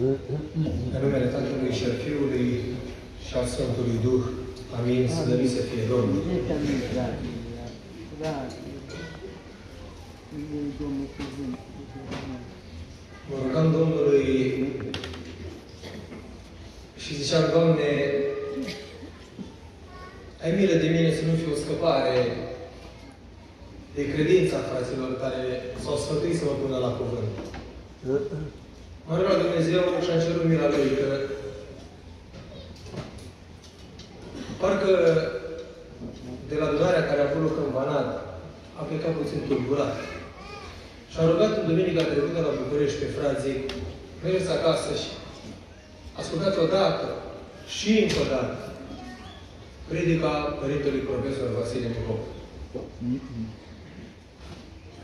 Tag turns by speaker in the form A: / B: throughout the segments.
A: În numele Tatălui și al Fiului și al Sfântului Duh. Amin. Slăvit să fie Domnul. Mă rugam Domnului și ziceam, Doamne, ai milă de mine să nu fiu o scăpare de credința fraților care s-au sfătuit să mă pună la cuvânt. Mă rog la Dumnezeu și am cerut mila Lui că parcă de la adunarea care a avut loc în Banat a plecat puțin tulburat. Și a rugat în duminica trecută la București pe frații, mergeți acasă și ascultați odată și încă o dată predica Părintelui Profesor Vasile Micop.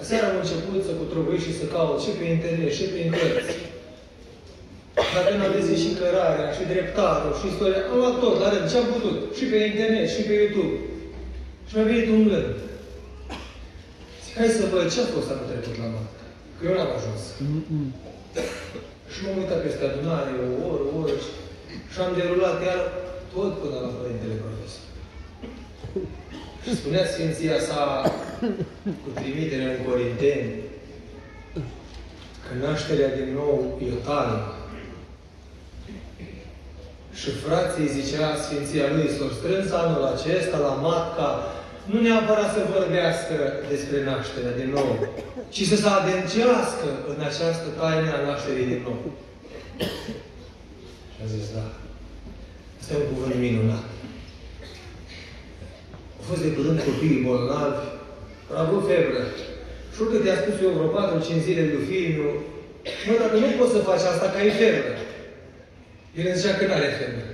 A: Aseară am început să cutrăbui și să caut și pe internet, și pe cărți. Dacă n-am găsit și cărarea, și dreptarul, și istoria, am luat tot la rând, ce am putut. Și pe internet, și pe YouTube. Și mi-a venit un gând. Zic, hai să văd ce a fost anul trecut la noapte. Că eu n-am ajuns. Și m-am uitat peste adunare, o oră, o oră, și, și am derulat iar tot până la Părintele Profesor. Și spunea Sfinția sa cu trimitere în Corinteni că nașterea din nou e o taină. Și frații zicea Sfinția lui, s-o strâns anul acesta la Matca, nu neapărat să vorbească despre nașterea din nou, ci să se adâncească în această taină a nașterii din nou. Și a zis, da, asta e un cuvânt minunat. Au fost de curând copiii bolnavi, au avut febră. Știu că te-a spus eu vreo 4-5 zile lui Fimiu, nu, dacă nu poți să faci asta, că ai febră. El îmi zicea că nu are febră.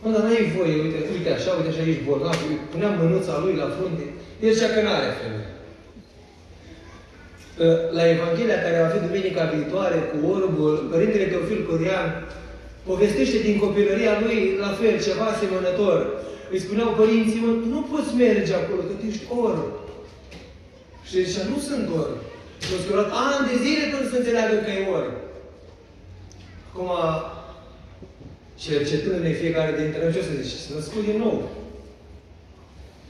A: Mă, dar n-ai voie, uite, uite așa, uite așa, ești bolnav, puneam mânuța lui la frunte. El zicea că nu are febră. La Evanghelia care va fi duminica viitoare cu orbul, Părintele Teofil Corian povestește din copilăria lui la fel, ceva asemănător. Îi spuneau părinții, mă, nu poți merge acolo, că tu ești orb. Și zicea, nu sunt orb. Și au scurat ani de zile până să înțeleagă că e orb. Acum, cercetându-ne fiecare dintre noi, ce o să zice? Să născut din nou.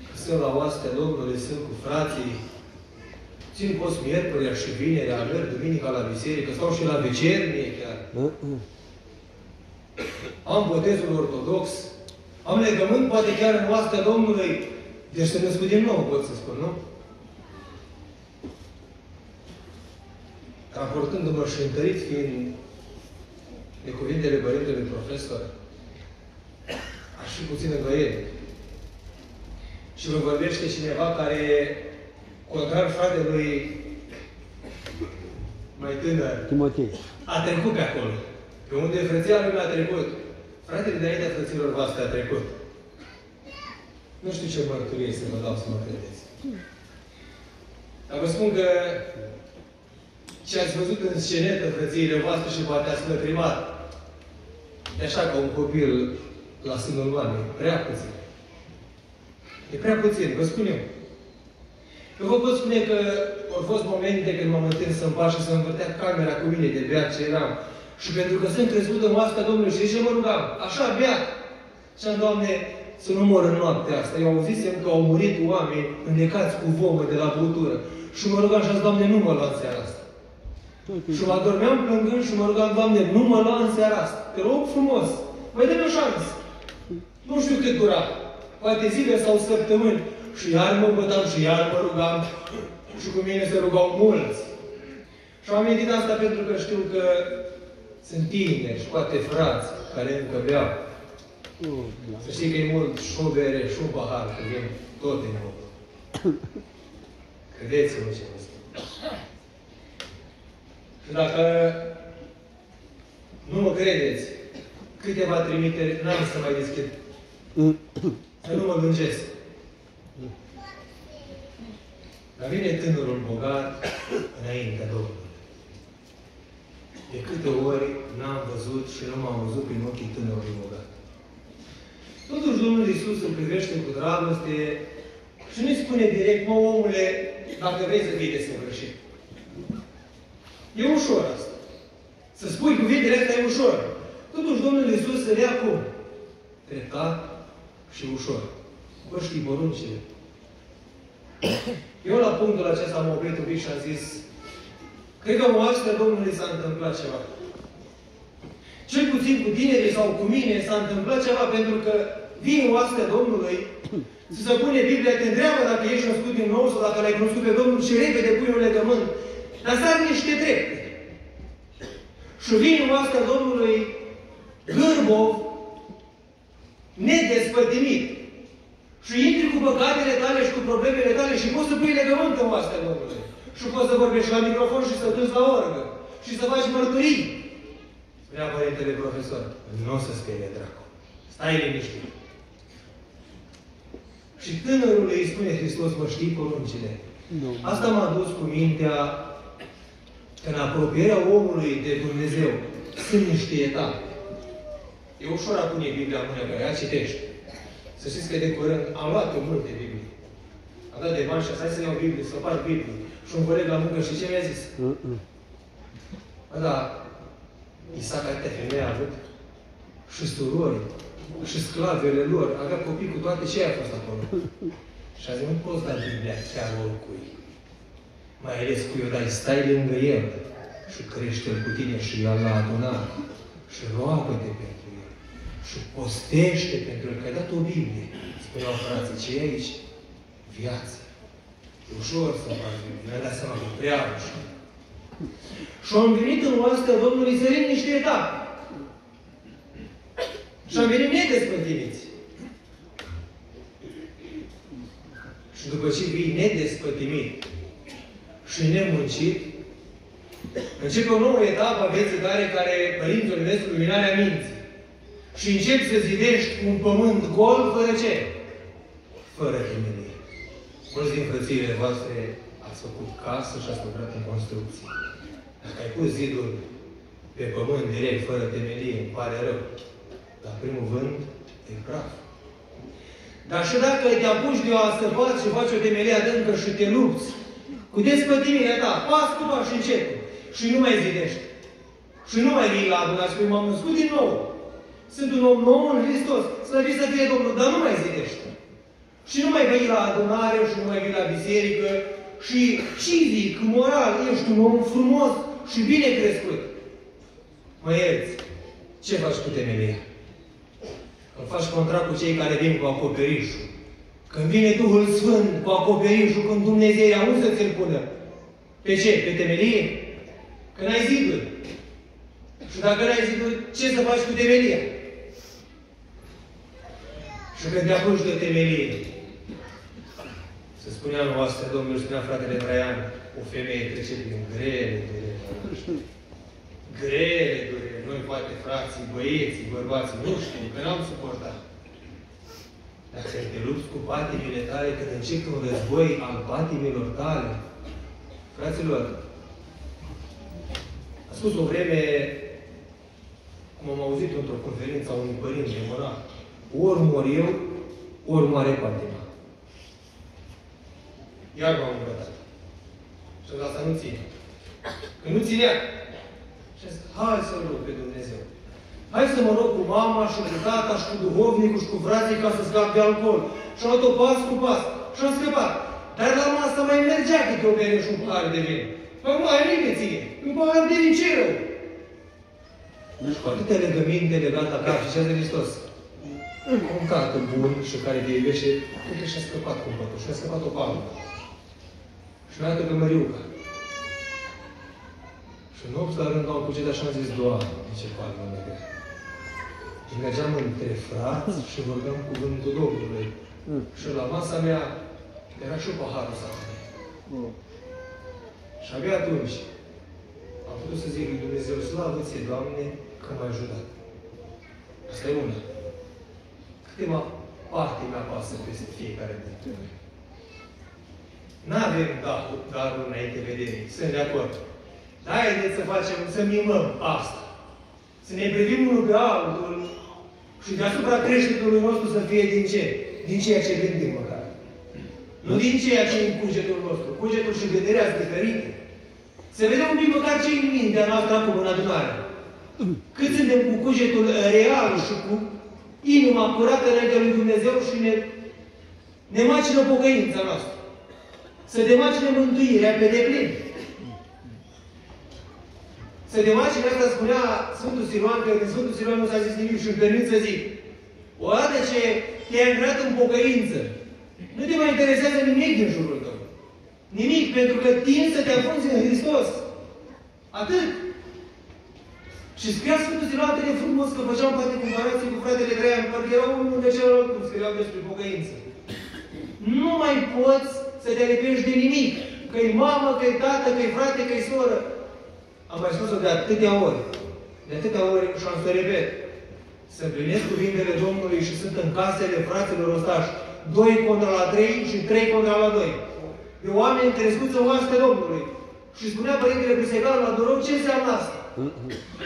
A: Că sunt la oastea Domnului, sunt cu frații, țin post miercurea și vinerea, merg duminica la biserică, stau și la vecernie chiar. Am botezul ortodox, am legământ, poate chiar în oastea Domnului. Deci să născut din nou, pot să spun, nu? Raportându-mă și întărit fiind de cuvintele Părintelui Profesor, aș fi puțin îndoieli. Și vă vorbește cineva care, contrar fratelui mai tânăr,
B: Timotei.
A: a trecut pe acolo. Pe unde frăția lui a trecut. Fratele de înaintea frăților voastre a trecut. Nu știu ce mărturie să vă dau să mă credeți. Dar vă spun că ce ați văzut în scenetă frățiile voastre și poate ați lăcrimat. E așa ca un copil la sânul mamei. Prea puțin. E prea puțin, vă spun eu. Eu vă pot spune că au fost momente când m-am întins să împaș și să învârtea camera cu mine de beat ce eram. Și pentru că sunt crescut în oastea Domnului și ce mă rugam? Așa, beat. Și am, Doamne, să nu mor în noaptea asta. Eu auzisem că au murit oameni înnecați cu vomă de la băutură. Și mă rugam și am zis, Doamne, nu mă lua în seara asta. Și mă adormeam plângând și mă rugam, Doamne, nu mă lua în seara asta. Te rog frumos, mai dă-mi o șansă. Nu știu cât dura. Poate zile sau săptămâni. Și iar mă bătam și iar mă rugam. Și cu mine se rugau mulți. Și am amintit asta pentru că știu că sunt tineri și poate frați care încă beau. Să știi că e mult și o bere, și un pahar, că vin tot în nou. Credeți-mă ce vă spun. Și dacă nu mă credeți, câteva trimiteri, n-am să mai deschid. Să nu mă gândesc. Dar vine tânărul bogat înaintea Domnului. De câte ori n-am văzut și nu m-am văzut prin ochii tânărului bogat. Totuși Domnul Iisus îl privește cu dragoste și nu-i spune direct, mă omule, dacă vrei să fii desăvârșit. E ușor asta. Să spui cuvintele astea e ușor. Totuși Domnul Iisus se lea cum? Treptat și ușor. Bă, știi poruncile. Eu la punctul acesta am oprit un pic și am zis Cred că oastră Domnului s-a întâmplat ceva. Cel puțin cu tinerii sau cu mine s-a întâmplat ceva pentru că vine oastră Domnului să se pune Biblia, te întreabă dacă ești născut din nou sau dacă l-ai cunoscut pe Domnul și repede pui un legământ. Dar sar niște drepte. Și vine oastră Domnului gârbov, nedespătimit. Și intri cu păcatele tale și cu problemele tale și poți să pui legământ în oastră Domnului. Și poți să vorbești la microfon și să duci la orgă. Și să faci mărturii. Spunea Părintele Profesor, nu o să sperie dracu. Stai liniștit. Și tânărul îi spune Hristos, mă știi poruncile. Nu. Asta m-a dus cu mintea că în apropierea omului de Dumnezeu sunt niște etape. E ușor a pune Biblia în mână, că ea citește. Să știți că de curând am luat o multe Biblie. Am dat de bani și hai să iau Biblie, să fac Biblie. Și un coleg la muncă și ce mi-a zis? Mm-mm. Bă, da, Isaac atâtea femei a avut și surori și sclavele lor, avea copii cu toate ce a fost acolo. Și a zis, nu poți da Biblia chiar oricui. Mai ales cu eu, dar stai lângă el și crește-l cu tine și ia la adunare și roagă-te pentru el și postește pentru el, că ai dat o Biblie. Spuneau frații, ce e aici? Viață. E ușor să faci Biblie. Mi-a dat seama că prea ușor. Și am venit în oastă Domnului Sărin niște etape. Și am venit nedespătimiți. Și după ce vii nedespătimit și nemuncit, începe o nouă etapă a vieții tale care Părintele numesc luminarea minții. Și începi să zidești un pământ gol fără ce? Fără temelie. Mulți din frățiile voastre ați făcut casă și ați lucrat în construcții. Dacă ai pus zidul pe pământ direct, fără temelie, îmi pare rău. Dar primul vânt e praf. Dar și dacă te apuci de o astăpat și faci o temelie adâncă și te lupți cu despătimirea ta, pas cu pas și încet, și nu mai zidești. Și nu mai vii la adunare și m-am născut din nou. Sunt un om nou în Hristos. Slăvit să fie Domnul, dar nu mai zidești. Și nu mai vii la adunare și nu mai vii la biserică și civic, moral, ești un om frumos și bine crescut. Mă ierți. Ce faci cu temelia? Îl faci contract cu cei care vin cu acoperișul. Când vine Duhul Sfânt cu acoperișul, când Dumnezeu ia unde să ți-l pună? Pe ce? Pe temelie? Că n-ai ziduri. Și dacă n-ai ziduri, ce să faci cu temelia? Și când te apuci de temelie, să spunea în voastră, Domnul spunea fratele Traian, o femeie trece prin grele dureri. Grele dureri. Noi, poate, frații, băieții, bărbații, nu știu, că n-am suportat. Dacă te lupți cu patimile tale, când începi un război al patimilor tale, fraților, a spus o vreme, cum am auzit într-o conferință a unui părinte morar, ori mor eu, ori moare patima. Iar m-am îmbrătat. Și asta nu ține. Când nu ținea, și zis, hai să rog pe Dumnezeu. Hai să mă rog cu mama și cu tata și cu duhovnicul și cu frații ca să scap de alcool. Și am luat-o pas cu pas. Și am scăpat. Dar la masă mai mergea câte o bere și un pahar de vin. Păi mai bine ție. Un pahar de vin ce rău? Și cu atâtea legăminte legat la cap și ce a Hristos. Un tată bun și care te iubește, uite și-a scăpat cumpătul și a scăpat o palmă. Și mi-a dat pe Măriuca. Și în 8 la rând am cucit așa am zis, Doamne, ce palmă negră. Și mergeam între frați și vorbeam cuvântul Domnului. Mm. Și la masa mea era și paharul să mm. Și abia atunci am putut să zic lui Dumnezeu, slavă ție, Doamne, că m-ai ajutat. Asta e una. Câteva parte mi pasă peste fiecare dintre noi. Nu avem darul, darul înainte vedere. Sunt de acord. Dar haideți să facem, să mimăm asta. Să ne privim unul pe altul și deasupra creștetului nostru să fie din ce? Din ceea ce gândim măcar. Nu din ceea ce e în cugetul nostru. Cugetul și gândirea sunt diferite. Să vedem un pic măcar ce în mintea noastră acum în adunare. Cât suntem cu cugetul real și cu inima curată înaintea lui Dumnezeu și ne, ne macină pocăința noastră. Să demacină mântuirea pe deplin. Să demacină asta spunea Sfântul Siluan, că din Sfântul Siluan nu s-a zis nimic și îmi permit să zic. Odată ce te-ai intrat în pocăință, nu te mai interesează nimic din jurul tău. Nimic, pentru că tine să te afunzi în Hristos. Atât. Și scria Sfântul Siluan atât de frumos că făceam poate comparații cu fratele Traian, parcă erau unul de celălalt cum scriau despre pocăință. Nu mai poți să te lipești de nimic. Că-i mamă, că-i tată, că-i frate, că-i soră. Am mai spus-o de atâtea ori. De atâtea ori și am să repet. Să împlinesc cuvintele Domnului și sunt în casele fraților ostași. Doi contra la trei și trei contra la doi. De oameni crescuți în oaste Domnului. Și spunea Părintele Bisecar la Dorou ce înseamnă asta.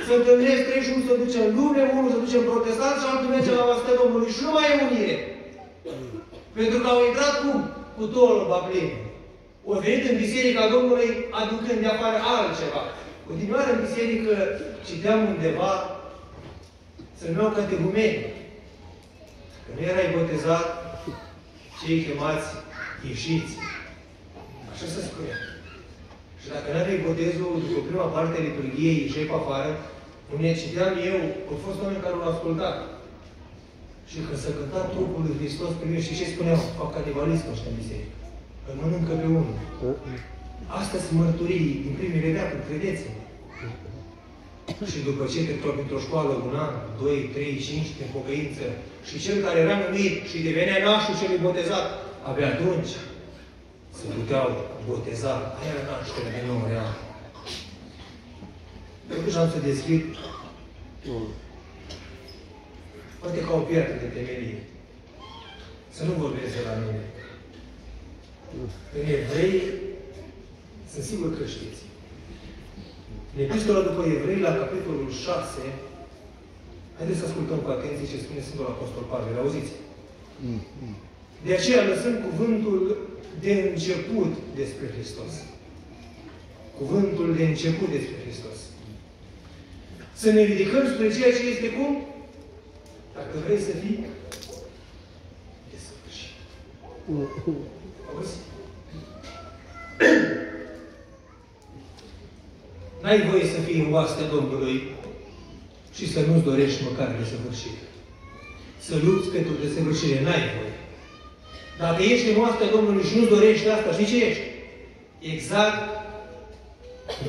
A: Să întâlnesc trei și unul se duce în lume, unul se duce în protestant și altul merge la oaste Domnului. Și nu mai e unire. Pentru că au intrat cum? Cu tolba plin. O venit în Biserica Domnului aducând de afară altceva. Continuare în biserică citeam undeva să numeau catehumeni. Că nu erai botezat, cei chemați ieșiți. Așa se spune. Și dacă nu aveai botezul, după prima parte a liturgiei, ieșeai pe afară, unde citeam eu, au fost oameni care l-au ascultat. Și când se cânta trupul lui Hristos primit și ce spuneau? Fac canibalism ăștia în biserică. Îl mănâncă pe unul. Astea sunt mărturii din primele veacuri, credeți-mă. Și după ce te întorc într-o școală un an, doi, trei, cinci, de pocăință, și cel care era numit și devenea nașul celui botezat, abia atunci se puteau boteza. Aia era nașterea de nou real. Totuși am să deschid poate ca o piatră de temelie. Să nu vorbesc de la mine. În evrei, sunt sigur că știți. În epistola după evrei, la capitolul 6, haideți să ascultăm cu atenție ce spune Sfântul Apostol Pavel. Auziți? De aceea lăsăm cuvântul de început despre Hristos. Cuvântul de început despre Hristos. Să ne ridicăm spre ceea ce este cum? Dacă vrei să fii desăvârșit. Auzi? N-ai voie să fii în oastea Domnului și să nu-ți dorești măcar desăvârșire. Să lupți pentru desăvârșire. N-ai voie. Dacă ești în oastea Domnului și nu-ți dorești asta, știi ce ești? Exact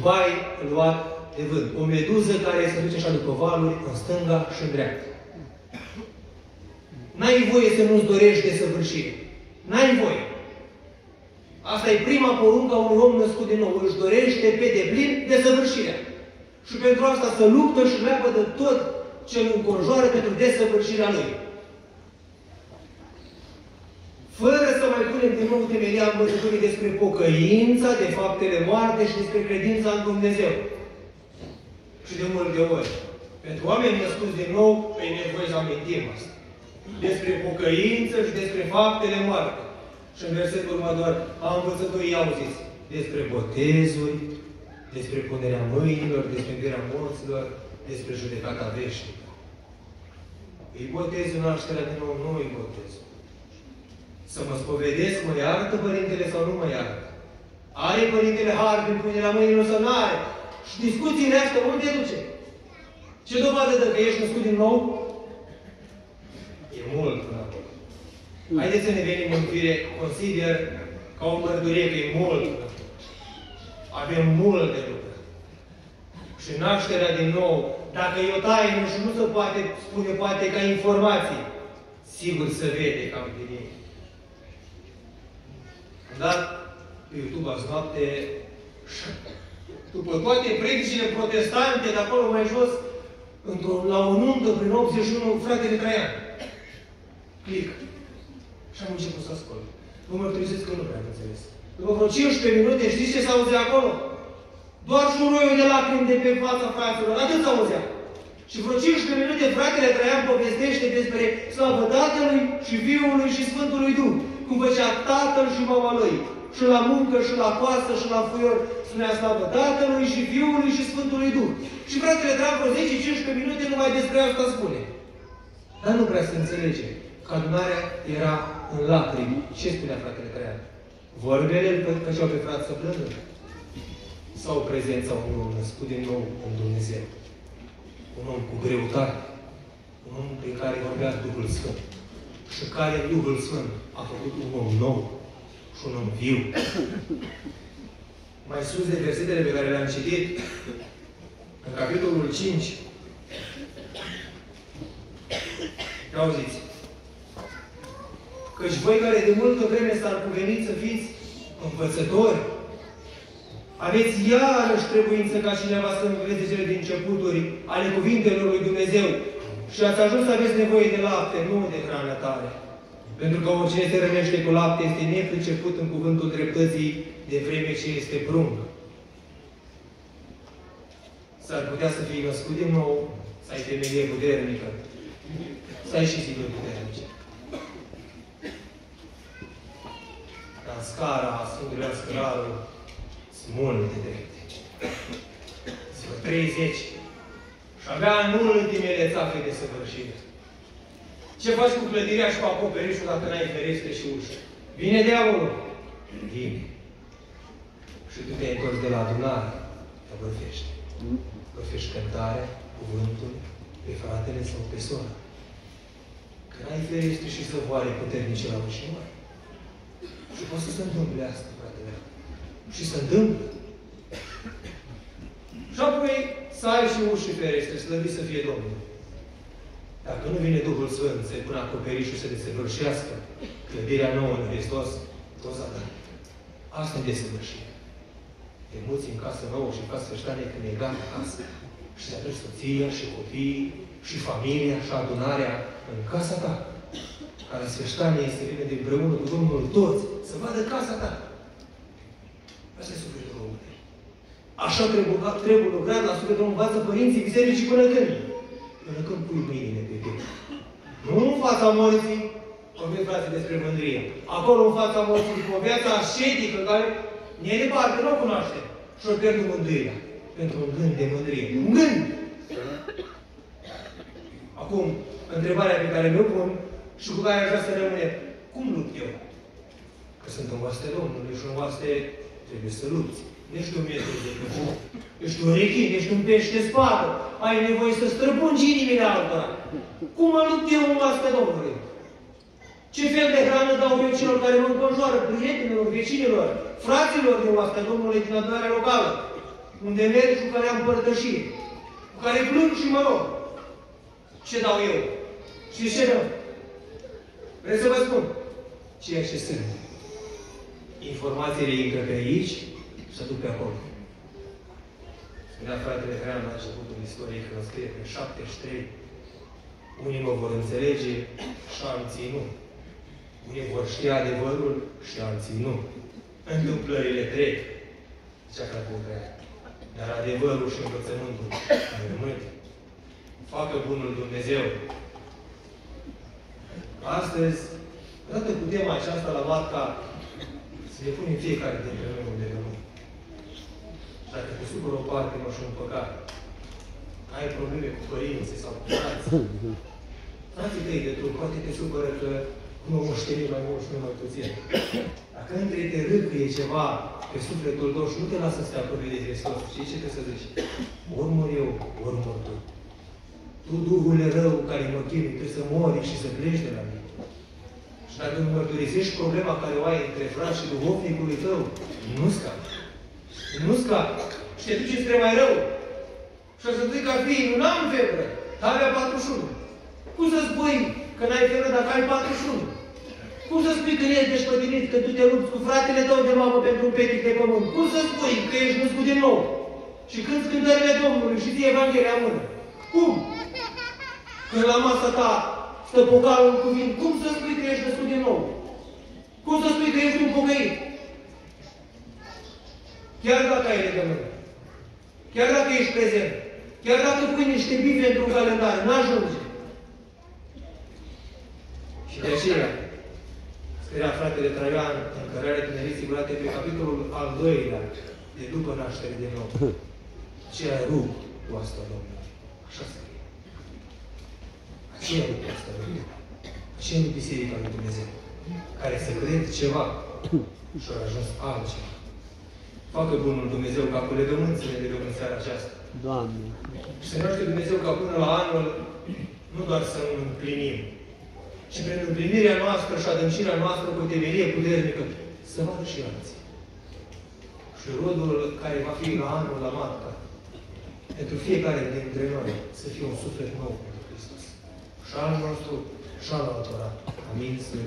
A: vai luat de vânt. O meduză care se duce așa după valuri, în stânga și în dreapta. N-ai voie să nu-ți dorești desăvârșire. N-ai voie. Asta e prima poruncă a unui om născut din nou. Își dorește pe deplin desăvârșirea. Și pentru asta să luptă și leapă de tot ce îl înconjoară pentru desăvârșirea lui. Fără să mai punem din nou temelia învățăturii despre pocăința, de faptele moarte și despre credința în Dumnezeu. Și de multe ori. Pentru oameni născuți din nou, e nevoie să amintim asta. Despre pocăință și despre faptele moarte. Și în versetul următor, a învățătorii au zis despre botezuri, despre punerea mâinilor, despre învierea morților, despre judecata veșnică. Îi botezul nașterea din nou, nu îi botezul. Să mă spovedesc, mă iartă Părintele sau nu mă iartă? Are Părintele har prin punerea mâinilor sau nu are? Și discuțiile astea unde duce? Ce dovadă dă că ești născut din nou? E mult până acolo. Haideți să ne venim în fire, consider ca o mărturie că e mult. Avem mult de lucru. Și nașterea din nou, dacă e o taină și nu se poate spune poate ca informație, sigur se vede ca împlinire. Am dat pe YouTube azi noapte după toate predicile protestante de acolo mai jos, la o nuntă prin 81, fratele Traian. Clic. Și am început să ascult. Vă mărturisesc că nu prea am înțeles. După vreo 15 minute, știți ce s-a auzit acolo? Doar șuroiul de lacrimi de pe fața fraților. Atât s-a auzit. Și vreo 15 minute fratele Traian povestește despre slavă Tatălui și Fiului și Sfântului Duh. Cum făcea Tatăl și mama lui. și la muncă, și la coasă, și la fuior, spunea slavă Tatălui și Fiului și Sfântului Duh. Și fratele drag, vreo 10-15 minute numai despre asta spune. Dar nu prea se înțelege că adunarea era în lacrimi. Ce spunea fratele Crean? Vorbele îl făceau pe frate să plângă? Sau prezența unui om născut din nou în Dumnezeu? Un om cu greutate. Un om prin care vorbea Duhul Sfânt. Și care Duhul Sfânt a făcut un om nou și un om viu. Mai sus de versetele pe care le-am citit, în capitolul 5, auziți, Căci voi care de multă vreme s-ar cuvenit să fiți învățători, aveți iarăși trebuință ca cineva să învețe cele din începuturi ale cuvintelor lui Dumnezeu și ați ajuns să aveți nevoie de lapte, nu de hrană tare. Pentru că oricine se rănește cu lapte este nepriceput în cuvântul dreptății de vreme ce este prunc. S-ar putea să fii născut din nou, să ai temelie puternică, să ai și ziduri puternice. Dar în scara Sfântului Ascărarul sunt multe drepte. Sunt 30 și avea în ultimele țafe de săvârșire. Ce faci cu clădirea și cu acoperișul dacă n-ai ferestre și ușă? Vine diavolul? Vine. Și tu te-ai întors de la adunare, te băfești. Băfești cântarea, cuvântul, pe fratele sau pe sora. Că n-ai ferestre și zăvoare puternice la ușă, mai. Și poate să se întâmple asta, fratele. Și se întâmplă. Și apoi să ai și uși ferestre, slăvit să fie Domnul. Dacă nu vine Duhul Sfânt să-i pună acoperișul să desăvârșească clădirea nouă în Hristos, tot s-a dat. Asta e desăvârșire. Te muți în casă nouă și în casă sfârșitanie când e gata acasă. Și te aduci soția și copiii și familia și adunarea în casa ta. Care sfârșitanie este vine de împreună cu Domnul toți să vadă casa ta. Asta e sufletul omului. Așa trebuie, trebuie lucrat la sufletul omului. Învață părinții bisericii până când? Până când pui mâinile pe tine. Nu în fața morții, vorbim frate despre mândrie. Acolo în fața morții, cu o viață ascetică care ne e departe, nu o cunoaște. Și o pierd mândria. Pentru un gând de mândrie. Un gând! Acum, întrebarea pe care mi-o pun și cu care aș vrea să rămâne, cum lupt eu? Că sunt în oaste Domnului și în oaste trebuie să lupți. Ești un metru de căciun. Ești un rechin, ești un pește spadă. Ai nevoie să străpungi inimile altora. Cum mă lupt eu în oaste Domnului? Ce fel de hrană dau eu celor care mă înconjoară, prietenilor, vecinilor, fraților din oastea Domnului din adunarea locală, unde merg și cu care am părtășit, cu care plâng și mă rog. Ce dau eu? Și ce dau? Vreți să vă spun? Ceea ce sunt. Informațiile intră pe aici și se duc pe acolo. Spunea fratele Hrean la începutul istoriei când scrie pe 73. Unii mă vor înțelege și alții nu. Unii vor ști adevărul și alții nu. Întâmplările trec. Zicea fratele Hrean. Dar adevărul și învățământul rămân. Facă bunul Dumnezeu. Astăzi, odată cu tema aceasta la matca, să ne punem fiecare dintre noi unde rămân. Și dacă te supără o parte, mă și un păcat, ai probleme cu părinții sau cu frații, frații tăi de tu, poate te supără că nu moșteni mai mult și nu mai puțin. Dacă între te râcâie ceva pe sufletul tău și nu te lasă să te apropii de Hristos, știi ce trebuie să zici? Ori mor eu, ori mor tu. Tu, Duhul rău care mă chinui, trebuie să mori și să pleci de la mine. Și dacă îmi mărturisești problema care o ai între frați și duhovnicului tău, nu scapi. Nu scapi. Și te duci spre mai rău. Și o să zic ca fii, nu am febră, dar avea 41. Cum să spui că n-ai febră dacă ai 41? Cum să spui că ești deșpătinit, că tu te lupți cu fratele tău de mamă pentru un petic de pământ? Cum să spui că ești născut din nou? Și când cântările Domnului și ție Evanghelia în mână? Cum? Când la masa ta stă pocarul în cuvânt, cum să spui că ești născut din nou? Cum să spui că ești un pocăit? Chiar dacă ai legământ. Chiar dacă ești prezent. Chiar dacă pui niște bife într-un calendar, nu ajunge. Și de aceea, scria fratele Traian în cărarea tinerii curate pe capitolul al doilea, de după naștere de nou. Aceea rug cu asta, Domnule. Așa scrie. Aceea rug cu asta, Domnule. Aceea nu biserica lui Dumnezeu. Care să cred ceva și au ajuns altceva. Facă bunul Dumnezeu ca cu legămânțile de în seara aceasta.
B: Doamne,
A: Și să ne ajute Dumnezeu ca până la anul nu doar să îl împlinim, ci prin împlinirea noastră și adâncirea noastră cu temerie puternică, să vadă și alții. Și rodul care va fi la anul la matca, pentru fiecare dintre noi, să fie un suflet nou član mnoštvu članova Torata, da. a mi se ne